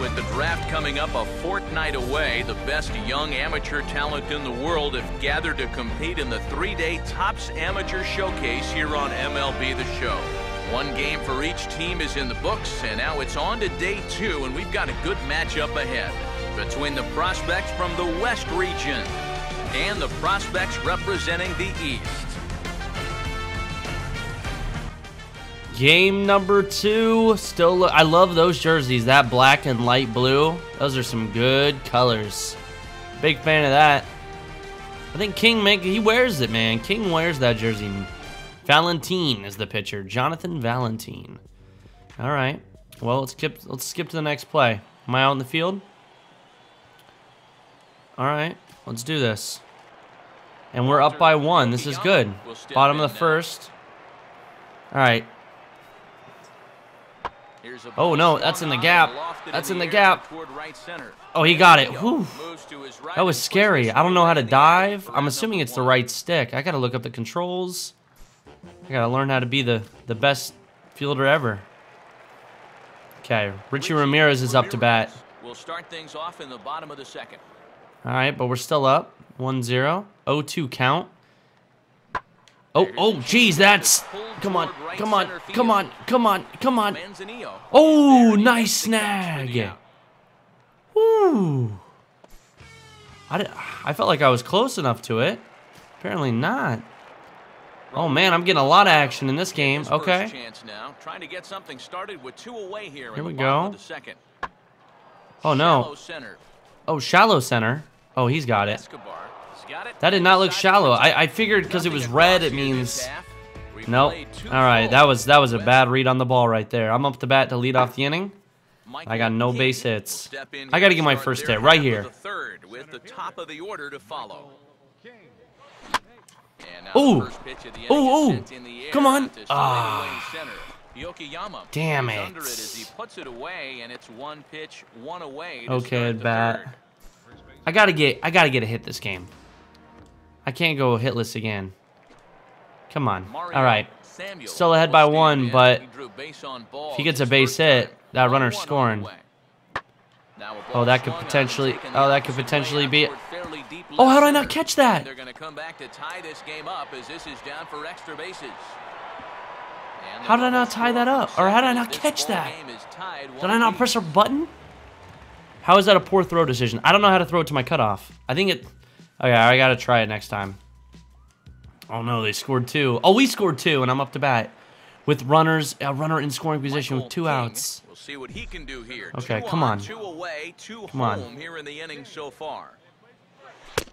with the draft coming up a fortnight away, the best young amateur talent in the world have gathered to compete in the three-day Tops Amateur Showcase here on MLB The Show. One game for each team is in the books, and now it's on to day two, and we've got a good matchup ahead between the prospects from the West region and the prospects representing the East. Game number two. Still, look, I love those jerseys. That black and light blue. Those are some good colors. Big fan of that. I think King make he wears it, man. King wears that jersey. Valentine is the pitcher. Jonathan Valentine. All right. Well, let's skip. Let's skip to the next play. Am I out in the field? All right. Let's do this. And we're up by one. This is good. Bottom of the first. All right. Oh, no, that's in the gap. That's in the gap. Oh, he got it. Whew. That was scary. I don't know how to dive. I'm assuming it's the right stick. I got to look up the controls. I got to learn how to be the, the best fielder ever. Okay, Richie Ramirez is up to bat. We'll start things off in the bottom of the second. All right, but we're still up. 1-0. 0-2 count. Oh, oh, geez, that's... Come on, come on, come on, come on, come on. Oh, nice snag. Woo. I, did, I felt like I was close enough to it. Apparently not. Oh man, I'm getting a lot of action in this game. Okay. Here we go. Oh no. Oh, shallow center. Oh, he's got it. That did not look shallow. I, I figured because it was red, it means... Nope. All right, that was that was a bad read on the ball right there. I'm up to bat to lead off the inning. I got no base hits. I got to get my first hit right here. Ooh. Ooh, ooh. Come on. Ah. Damn it. Okay, bat. I gotta get I gotta get a hit this game. I can't go hitless again. Come on. All right. Still ahead by one, but if he gets a base hit, that runner's scoring. Oh, that could potentially. Oh, that could potentially be. Oh, how did I not catch that? They're going to come back to tie this game up as this is down for extra bases. How did I not tie that up? Or how did I not catch that? Did I not press a button? How is that a poor throw decision? I don't know how to throw it to my cutoff. I think it... Okay, I gotta try it next time. Oh no, they scored two. Oh, we scored two, and I'm up to bat. With runners, a runner in scoring position with two outs. We'll see what he can do here. Okay, come on. Two away, two come on. Here in the inning so far.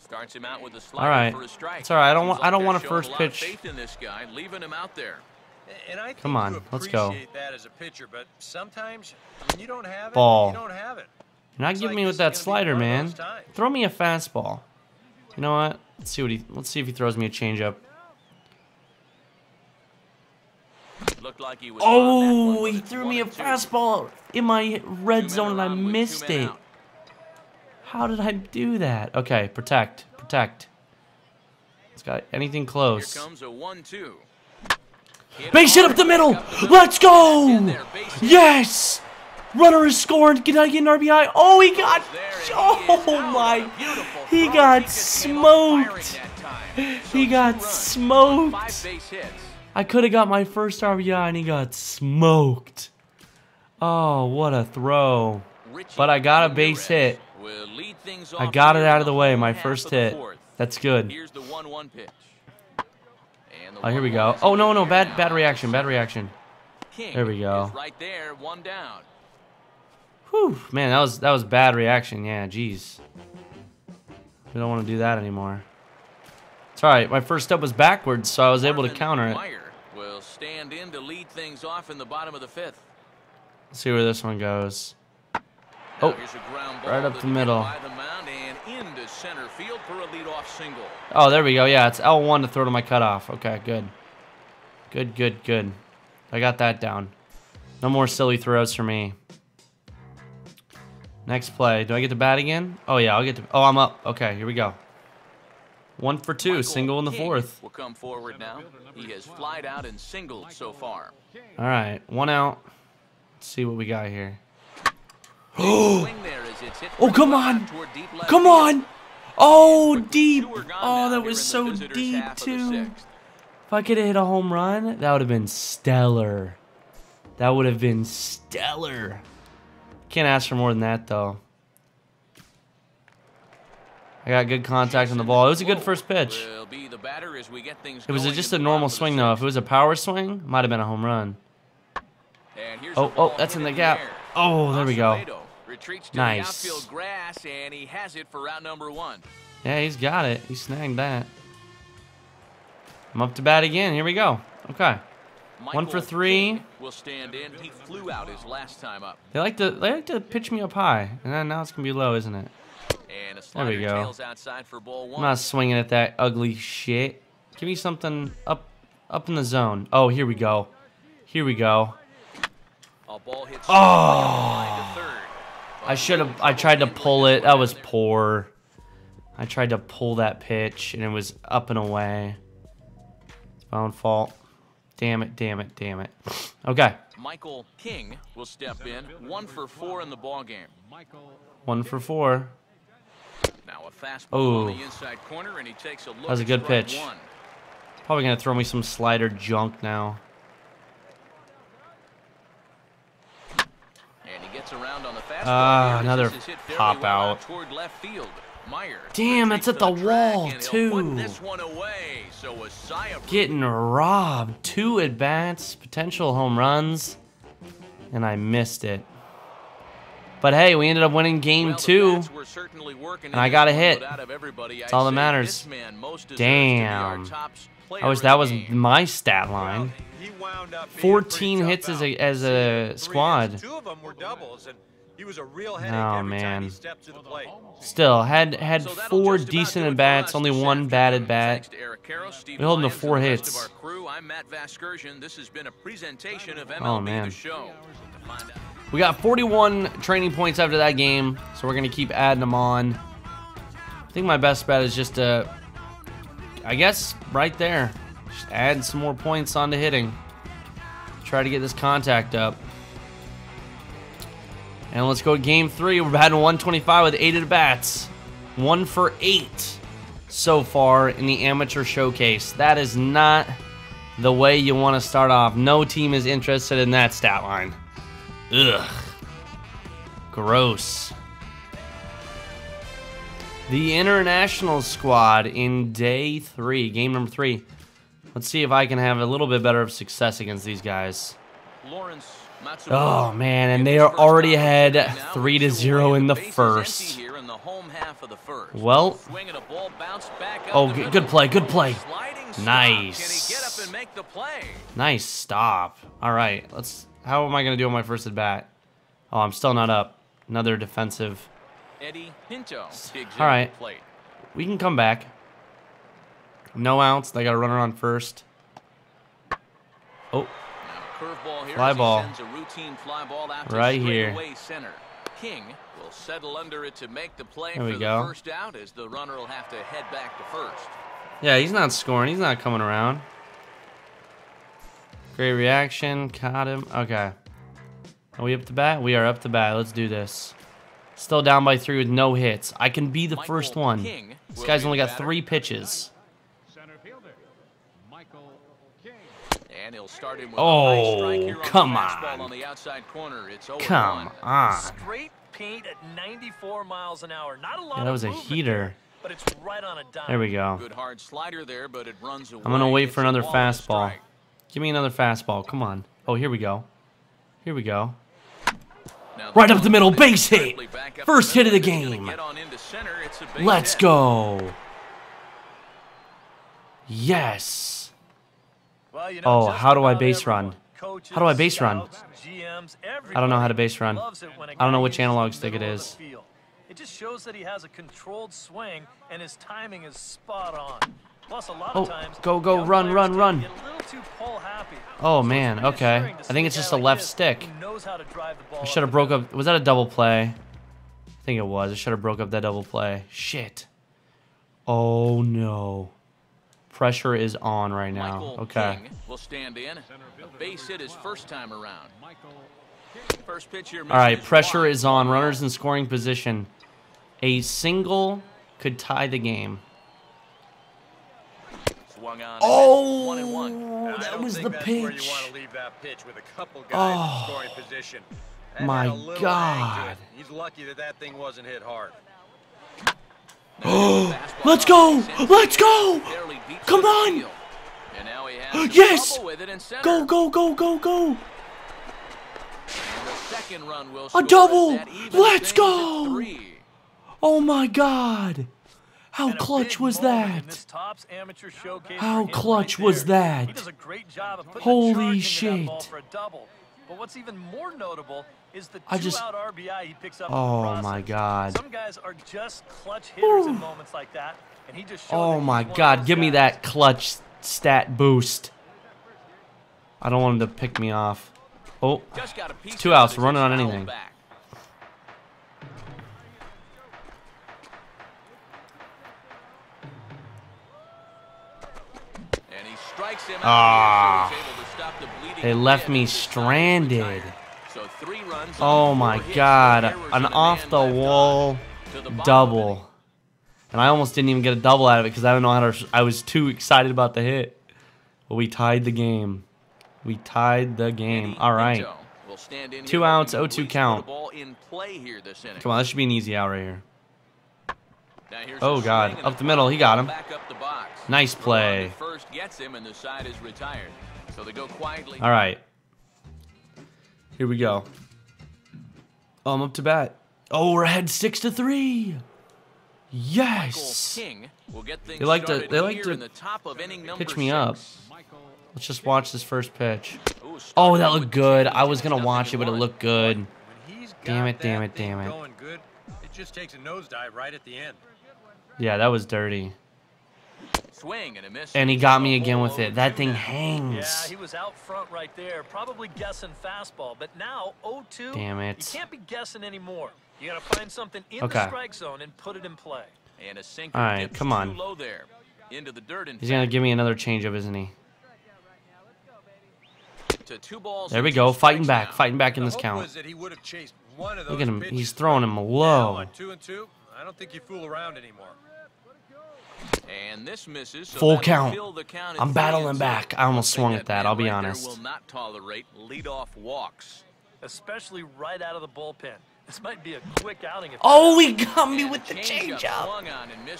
Starts him out with a slider all right. It's all right. I don't want. I don't want a first pitch. In this guy, leaving him out there. And I Come on, let's go. That as a pitcher, but sometimes when you don't have it, Ball. you don't have it. You're not giving like me with that slider, man. Throw me a fastball. You know what? Let's see what he. Let's see if he throws me a changeup. Like he oh, he threw me a fastball in my red zone and I missed it. How did I do that? Okay, protect, protect. It's got anything close. Here comes a one-two. Base hit up the middle. Let's go. Yes. Runner is scoring. Can I get an RBI? Oh, he got. Oh my. He got smoked. He got smoked. I could have got my first RBI and he got smoked. Oh, what a throw. But I got a base hit. I got it out of the way, my first hit. That's good. Oh, here we go. Oh, no, no, bad bad reaction, bad reaction. There we go. Right there, one down. Whew, man, that was that was bad reaction. Yeah, jeez. We don't want to do that anymore. It's all right. My first step was backwards, so I was able to counter it. will stand in to lead things off in the bottom of the fifth. Let's see where this one goes. Oh, right up the middle. Oh, there we go. Yeah, it's L1 to throw to my cutoff. Okay, good. Good, good, good. I got that down. No more silly throws for me. Next play. Do I get to bat again? Oh, yeah, I'll get to... Oh, I'm up. Okay, here we go. One for two, Michael single in the fourth. Will come forward now. He has flied out and singled so far. All right, one out. Let's see what we got here. oh, come on. Come on. Oh, deep. Oh, that was so deep, too. If I could have hit a home run, that would have been stellar. That would have been stellar. Can't ask for more than that, though. I got good contact on the ball. It was a good first pitch. It was just a normal swing, though. If it was a power swing, might have been a home run. Oh, oh, that's in the gap. Oh, there we go. Nice. Yeah, he's got it. He snagged that. I'm up to bat again. Here we go. Okay. One for three. Will stand in. He flew out his last time up. They like to they like to pitch me up high, and then now it's gonna be low, isn't it? there we go. I'm not swinging at that ugly shit. Give me something up up in the zone. Oh, here we go. Here we go. Oh! I should have. I tried to pull it. That was poor. I tried to pull that pitch, and it was up and away. It's my own fault. Damn it, damn it, damn it. Okay. Michael King will step in. One for four in the ball game. Michael One for four. Now a fastball on the inside corner, and he takes a look. That was a good pitch. One. Probably gonna throw me some slider junk now. he gets Ah, uh, another pop out. Damn, it's at the wall, too. Getting robbed. Two at bats, potential home runs, and I missed it. But hey, we ended up winning game two, and I got a hit. That's all that matters. Damn. I wish that was my stat line. 14 hits as a, as a squad. He was a real headache oh, every man. time he stepped to the plate. Still, had had so four decent at bats, only one bad at bat. We hold him to four hits. oh, man. We got 41 training points after that game, so we're going to keep adding them on. I think my best bet is just to, I guess, right there. Just add some more points onto hitting. Try to get this contact up. And let's go game three. We're batting 125 with eight at bats. One for eight so far in the amateur showcase. That is not the way you want to start off. No team is interested in that stat line. Ugh. Gross. The international squad in day three, game number three. Let's see if I can have a little bit better of success against these guys. Lawrence Oh man, and they are already ahead three to zero in the first. Well, oh, good play, good play. Nice. Nice stop. All right, let's. How am I gonna do on my first at bat? Oh, I'm still not up. Another defensive. All right, we can come back. No outs. They got a runner on first. Oh. Fly ball. Fly ball right here. Center. King will settle under it to make the play there we go. first out as the runner will have to head back to first. Yeah, he's not scoring. He's not coming around. Great reaction. Caught him. Okay. Are we up to bat? We are up to bat. Let's do this. Still down by three with no hits. I can be the Michael first one. King this guy's only got three pitches. And he'll start him with oh, nice come on. on the outside corner. It's come on. Straight paint at 94 miles an hour. Not a lot yeah, that was a heater. But it's right on a dime. There we go. Good hard slider there, but it runs away. I'm going to wait for another fastball. Give me another fastball. Come on. Oh, here we go. Here we go. Right up the middle, base hit. First hit of the game. Let's go. Yes. Well, you know, oh, how do I base run? Coaches, how do I base run? GMs, I don't know how to base run. I don't know which analog stick it is. It just shows that he has a controlled swing and his timing is spot on. Plus, a lot oh, of times, go, go, run, run, run. Oh, man, okay. I think it's just a left stick. I should have broke up. Was that a double play? I think it was. I should have broke up that double play. Shit. Oh, no. Pressure is on right now. Michael okay. King will stand in. A base hit his first time around. All right, pressure is on. Runners in scoring position. A single could tie the game. Oh, that was the pitch. Oh, my God. He's lucky that that thing wasn't hit hard. Let's go! Let's go! Come on! Yes! Go, go, go, go, go! A double! Let's go! Oh my god! How clutch was that? How clutch was that? Holy shit. But what's even more notable is the I just, out RBI he picks up Oh my god. Some guys are just clutch hitters in moments like that, and he just Oh my god, give me that clutch stat boost. I don't want him to pick me off. Oh, two outs, running on anything. Ah, they left me stranded. Oh my god, an off the wall double. And I almost didn't even get a double out of it because I don't know how to. I was too excited about the hit. But we tied the game. We tied the game. All right. Two outs, 0-2 count. Come on, that should be an easy out right here. Oh God, up the middle, he got him. Nice play. All right. Here we go. Oh, I'm up to bat. Oh, we're ahead six to three. Yes. They like to. They like to pitch me up. Let's just watch this first pitch. Oh, that looked good. I was gonna watch it, but it looked good. Damn it! Damn it! Damn it! It just takes a nosedive right at the end. Yeah, that was dirty. Swing and a miss. And he got me again with it. That thing hangs. Yeah, he was out front right there, probably guessing fastball. But now 0-2. Damn it. You can't be guessing anymore. You got to find something in okay. the strike zone and put it in play. And a sinker All right, come on. Low there. Into the dirt He's going to give me another changeup, isn't he? There we go, fighting back, fighting back in this count. Look at him, he's throwing him low. I don't think you fool around anymore. And this misses, so Full count. count I'm battling back. I almost swung at that, I'll be honest. Will not tolerate leadoff walks, especially right out of the bullpen. This might be a quick outing. oh, he got me with the changeup.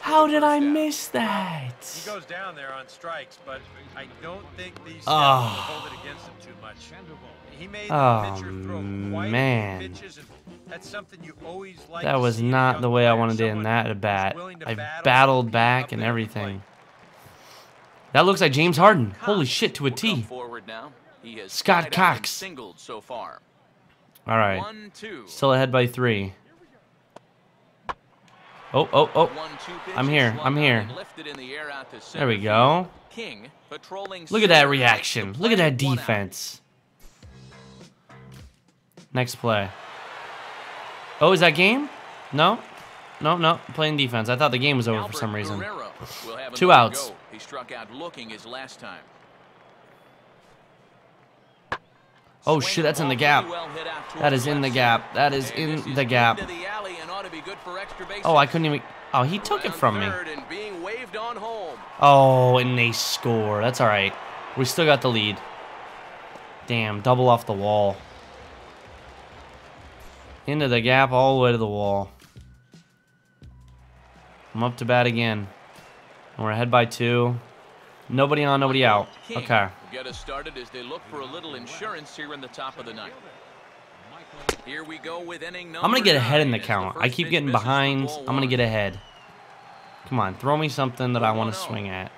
How did I miss that? He goes down there on strikes, but I don't think these oh. hold it against him too much. He made oh, man. That was not the way I wanted to end that at bat. I battled back and everything. That looks like James Harden. Holy shit, to a T. Scott Cox. All right. Still ahead by three. Oh, oh, oh. I'm here. I'm here. There we go. King, Look at that reaction. Look at that defense. Next play. Oh, is that game? No? No, no. Playing defense. I thought the game was over for some reason. Two outs. He struck out looking his last time. Oh shit, that's in the gap. That is in the gap. That is in the gap. Oh, I couldn't even... Oh, he took it from me. Oh, and they score. That's all right. We still got the lead. Damn, double off the wall. Into the gap, all the way to the wall. I'm up to bat again. And we're ahead by two. Nobody on, nobody out. Okay. Get us started as they look for a little insurance here in the top of the ninth. Here we go with inning I'm gonna get ahead in the count. I keep getting behind. I'm gonna get ahead. Come on, throw me something that I want to oh. swing at.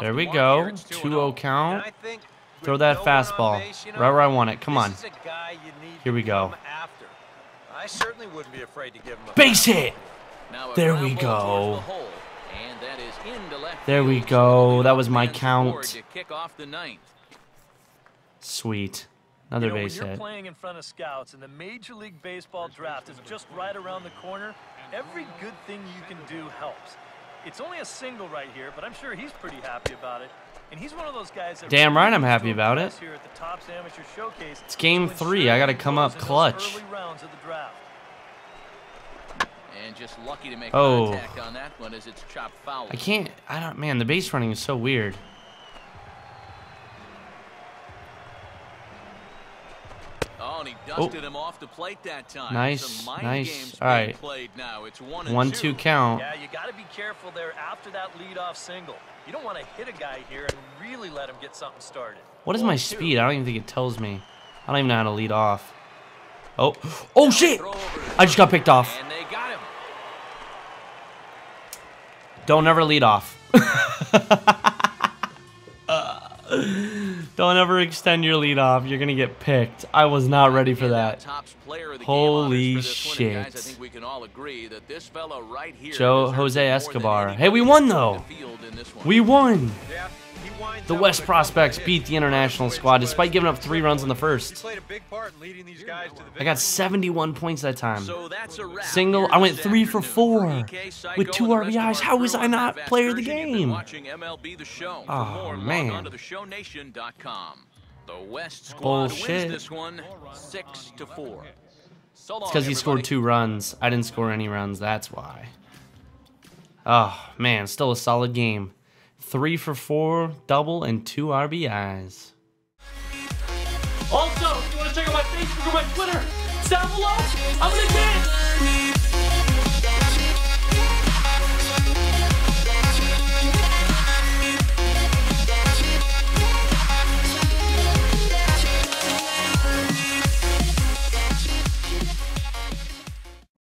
There we go. 2-0 count. Throw that fastball right where I want it. Come on. Here we go. Base hit. There we go. There we go. That was my count. Sweet. Another you know, base when you're hit. playing in front of scouts and the Major League Baseball draft is just right around the corner, every good thing you can do helps. It's only a single right here, but I'm sure he's pretty happy about it. And he's one of those guys that Damn right I'm happy about it. It's game three. I got to come up clutch. And just lucky to make oh. contact on that one as it's chopped foul. I can't. I don't. Man, the base running is so weird. Oh, and he oh. dusted oh. him off the plate that time. Nice, nice. All right. One, one two. two count. Yeah, you got to be careful there after that leadoff single. You don't want to hit a guy here and really let him get something started. What is my speed? I don't even think it tells me. I don't even know how to lead off. Oh, oh shit! I just got picked off. Don't ever lead off. Uh, don't ever extend your lead off. You're gonna get picked. I was not ready for that. Holy shit. Joe Jose Escobar. Hey, we won though. We won. The West Prospects beat the international squad despite giving up three runs in the first. I got 71 points that time. Single, I went three for four with two RBIs. How was I not player of the game? Oh, man. Bullshit. It's because he scored two runs. I didn't score any runs, that's why. Oh, man, still a solid game. Three for four, double, and two RBIs. Also, if you want to check out my Facebook or my Twitter, it's down below. I'm gonna dance.